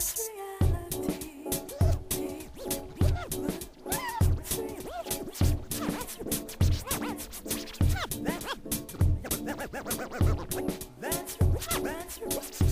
That's your, that's your, that's your.